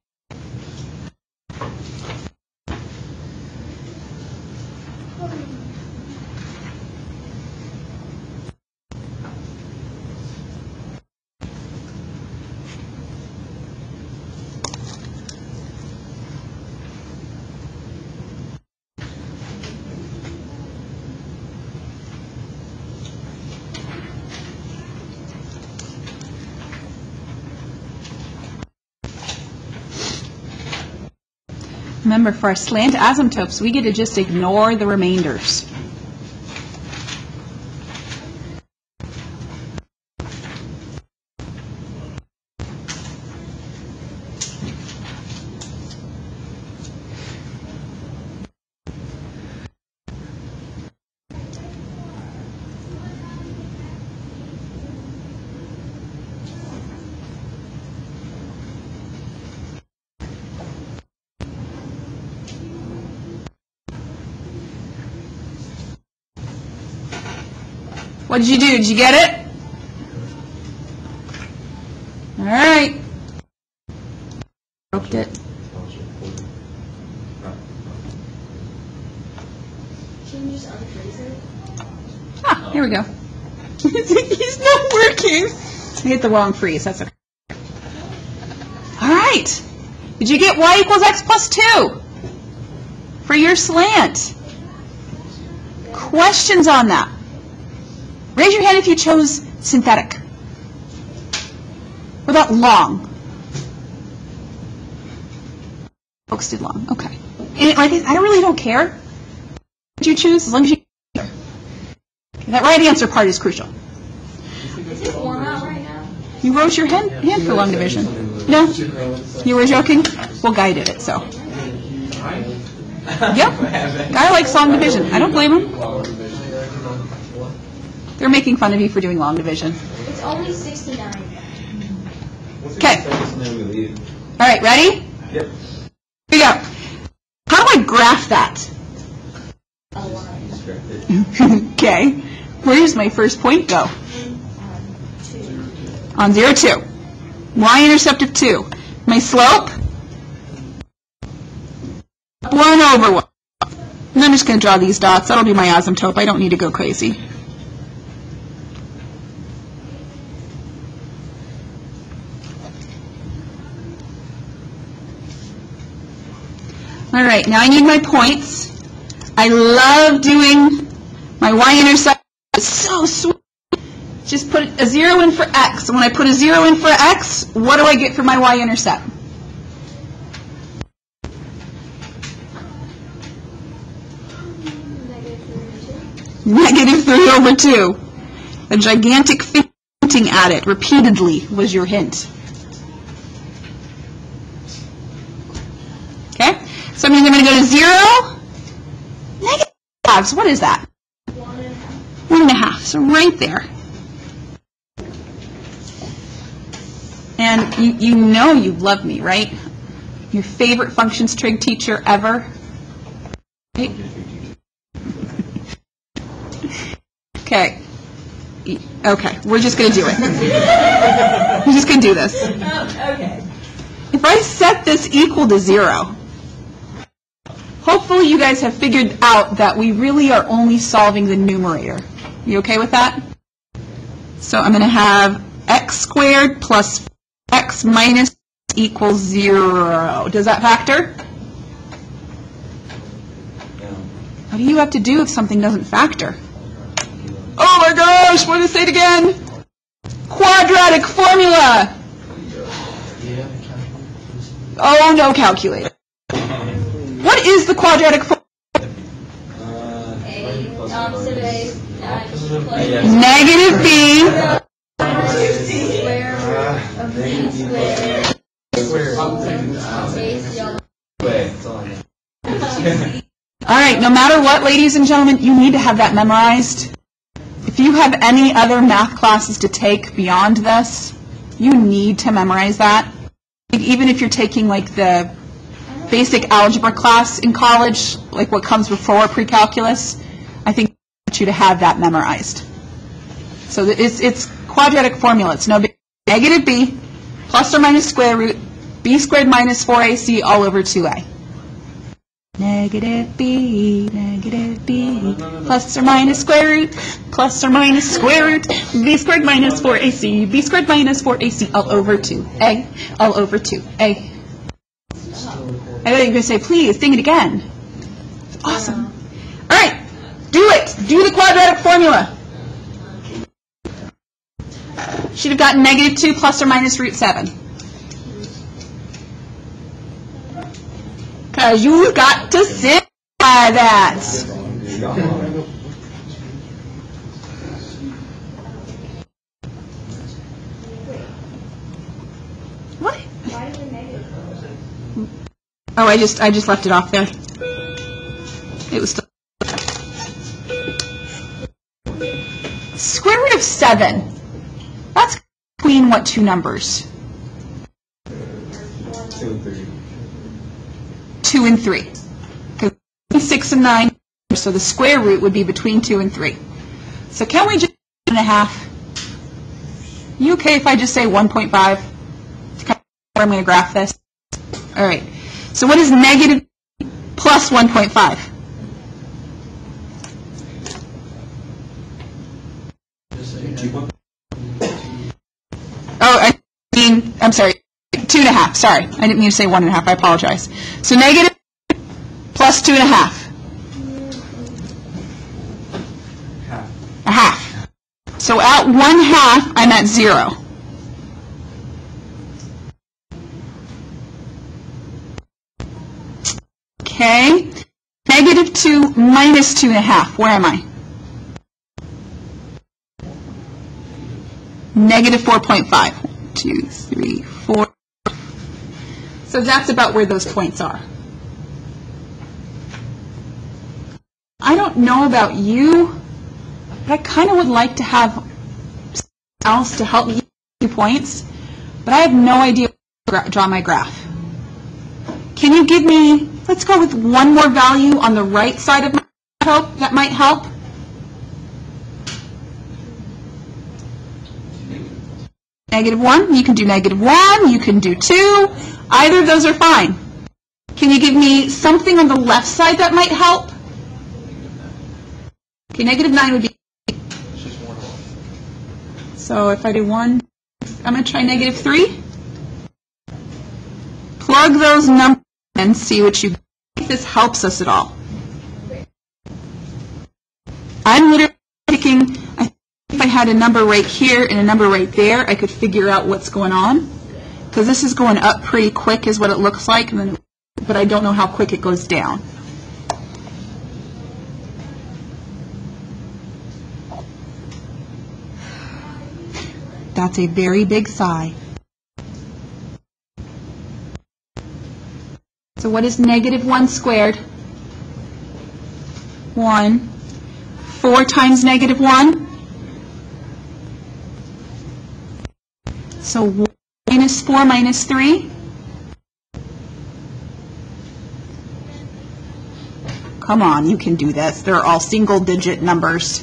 Speaker 1: Remember, for our slant asymptotes, we get to just ignore the remainders. What did you do? Did you get it? All right. Roped it.
Speaker 2: Can you just it?
Speaker 1: Ah, here we go. He's not working. I hit the wrong freeze. That's okay. All right. Did you get y equals x plus 2 for your slant? Questions on that? Raise your hand if you chose synthetic. What about long? Folks did long. Okay. And like, I really don't care what you choose as long as you. That right answer part is crucial.
Speaker 2: Warm out right now?
Speaker 1: You rose your hand, hand for long division. No? You were joking? Well, Guy did it, so. Yep. Guy likes long division. I don't blame him. They're making fun of you for doing long division.
Speaker 2: It's only 69.
Speaker 1: Okay.
Speaker 4: Okay.
Speaker 1: All right, ready?
Speaker 4: Yep.
Speaker 1: Here we go. How do I graph that?
Speaker 2: A line.
Speaker 1: okay. Where does my first point go? on 0, 2. Y-intercept of 2. My slope? 1 over 1. And I'm just going to draw these dots. That'll be my asymptote. I don't need to go crazy. All right, now I need my points. I love doing my y-intercept. It's so sweet. Just put a zero in for x. And when I put a zero in for x, what do I get for my y-intercept? Negative 3 over 2. A gigantic fainting at it repeatedly was your hint. Okay? So means I'm going to go to 0. Negative halves. What is that? One and a half. So right there. And you, you know you love me, right? Your favorite functions trig teacher ever. Right? Okay. Okay, we're just going to do it. We're just going to do this.
Speaker 2: Okay.
Speaker 1: If I set this equal to zero, hopefully you guys have figured out that we really are only solving the numerator. You okay with that? So I'm going to have x squared plus x minus equals zero. Does that factor? What do you have to do if something doesn't factor? Oh my gosh, what did it say it again? Quadratic formula! Oh, no calculator. What is the quadratic
Speaker 2: plus
Speaker 1: Negative b. All right, no matter what, ladies and gentlemen, you need to have that memorized. If you have any other math classes to take beyond this, you need to memorize that. Even if you're taking like the basic algebra class in college, like what comes before pre-calculus, I think I want you to have that memorized. So it's, it's quadratic formula. It's no negative b plus or minus square root b squared minus 4ac all over 2a. Negative b, negative b, plus or minus square root, plus or minus square root, b squared minus 4ac, b squared minus 4ac all over 2a, all over 2a. I thought you're going to say, please, sing it again. Awesome. All right, do it. Do the quadratic formula. Should have gotten negative 2 plus or minus root 7. Because you've got to simplify that. Oh, I just, I just left it off there. It was still. Square root of 7. That's between what two numbers?
Speaker 4: Two, and three.
Speaker 1: 2 and 3. Because 6 and 9, so the square root would be between 2 and 3. So can we just and a half? You okay if I just say 1.5? To kind of where I'm going to graph this? All right. So what is negative plus 1.5? Oh, I mean, I'm sorry, two and a half, sorry. I didn't mean to say one and a half, I apologize. So negative plus two and a half. A half. So at one half, I'm at zero. Okay. Negative two minus two and a half, where am I? Negative 4.5. Two, three, four. So that's about where those points are. I don't know about you, but I kind of would like to have else to help me points, but I have no idea where to draw my graph. Can you give me, let's go with one more value on the right side of my hope that might help? negative 1, you can do negative 1, you can do 2. Either of those are fine. Can you give me something on the left side that might help? Okay, negative 9 would be, so if I do 1, I'm going to try negative 3. Plug those numbers and see what you, if this helps us at all. I'm literally picking, I think if I had a number right here and a number right there, I could figure out what's going on. Because this is going up pretty quick is what it looks like, then, but I don't know how quick it goes down. That's a very big sigh. So what is negative 1 squared? 1. 4 times negative 1? So 1 minus 4 minus 3? Come on, you can do this. They're all single-digit numbers.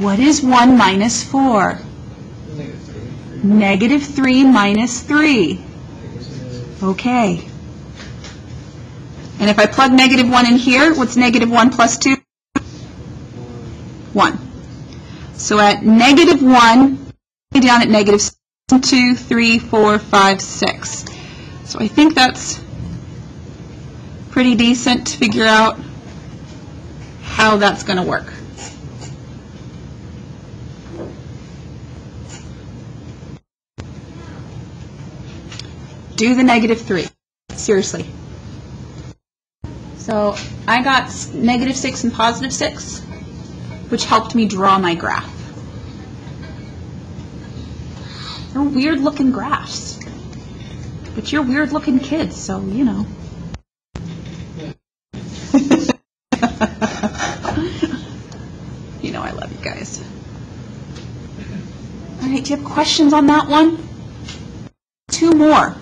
Speaker 1: What is 1 minus 4? Negative 3 minus 3. Okay. And if I plug negative 1 in here, what's negative 1 plus 2? 1. So at negative 1, down at negative 2, 3, 4, 5, 6. So I think that's pretty decent to figure out how that's going to work. Do the negative 3. Seriously. So I got negative 6 and positive 6, which helped me draw my graph. They're weird looking graphs. But you're weird looking kids, so you know. you know I love you guys. All right, do you have questions on that one? Two more.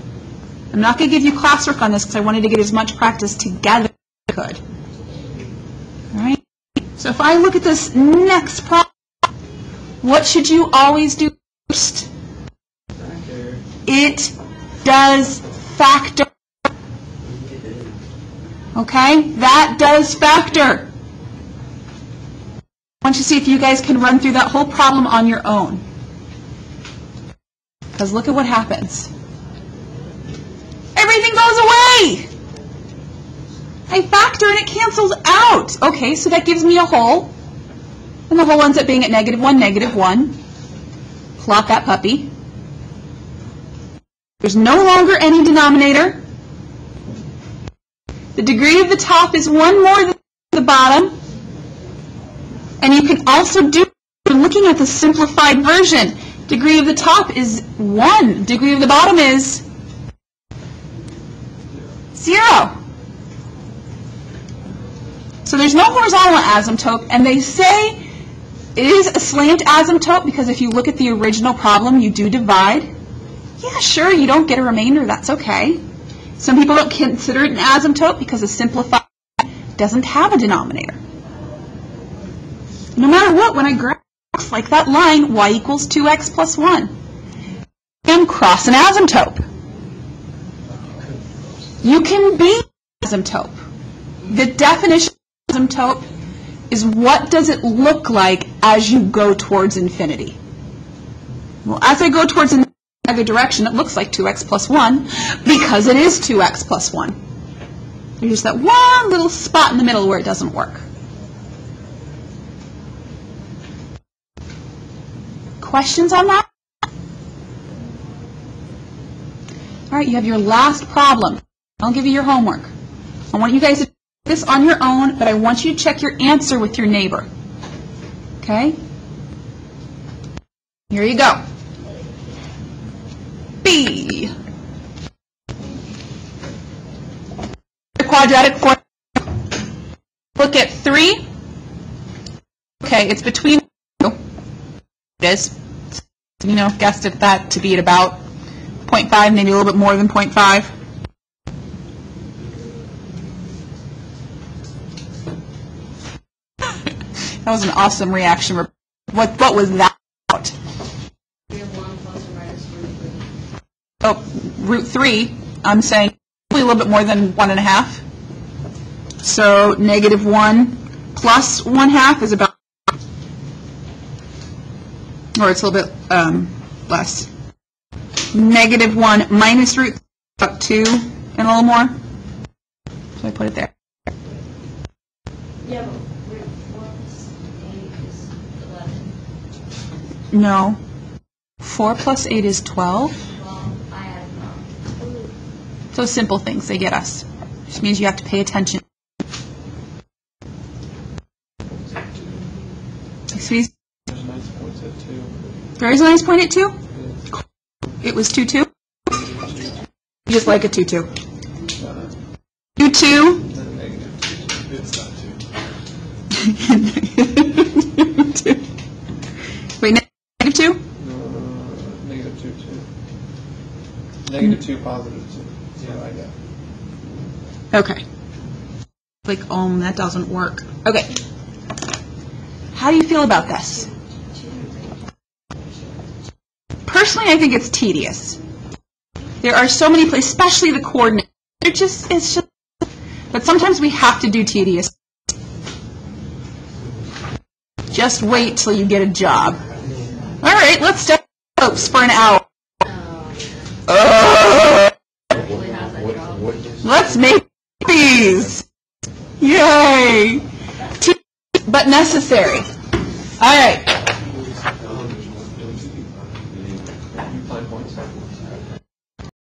Speaker 1: I'm not going to give you classwork on this because I wanted to get as much practice together as I could. All right? So if I look at this next problem, what should you always do first? It does factor. Okay? That does factor. I want you to see if you guys can run through that whole problem on your own. Because look at what happens. Everything goes away. I factor and it cancels out. Okay, so that gives me a hole. And the hole ends up being at negative 1, negative 1. Plot that puppy. There's no longer any denominator. The degree of the top is 1 more than the bottom. And you can also do, looking at the simplified version. Degree of the top is 1. Degree of the bottom is Zero. So there's no horizontal asymptote, and they say it is a slant asymptote because if you look at the original problem, you do divide. Yeah, sure, you don't get a remainder, that's okay. Some people don't consider it an asymptote because a simplified doesn't have a denominator. No matter what, when I graph like that line, y equals 2x plus 1, and cross an asymptote. You can be asymptote. The definition of asymptote is what does it look like as you go towards infinity. Well, as I go towards the other direction, it looks like 2x plus 1 because it is 2x plus 1. There's just that one little spot in the middle where it doesn't work. Questions on that? All right, you have your last problem. I'll give you your homework. I want you guys to do this on your own, but I want you to check your answer with your neighbor. Okay? Here you go. B. The quadratic formula. Look at 3. Okay, it's between It is. You know, guessed at that to be at about 0.5, maybe a little bit more than 0.5. That was an awesome reaction. What what was that about? Oh, root 3, I'm saying probably a little bit more than 1 and a half. So negative 1 plus 1 half is about, or it's a little bit um, less. Negative 1 minus root, about 2 and a little more. So I put it there.
Speaker 2: Yeah, but root four plus eight is eleven.
Speaker 1: No. 4 plus 8 is 12.
Speaker 2: Well, I added wrong.
Speaker 1: Those simple things, they get us. Just means you have to pay attention. Excuse
Speaker 3: There's a nice points at two.
Speaker 1: There's a nice point at 2? It was 2 2? You just like a 2 2. 2 2?
Speaker 3: Negative two, positive two. Yeah, I.
Speaker 1: Okay. Click on, um, that doesn't work. Okay. How do you feel about this? Personally, I think it's tedious. There are so many places, especially the coordinates. They're just, it's just, but sometimes we have to do tedious. Just wait till you get a job. All right, let's step for an hour. Ugh.
Speaker 2: Really has that job.
Speaker 1: Let's make these. Yay! But necessary. All right.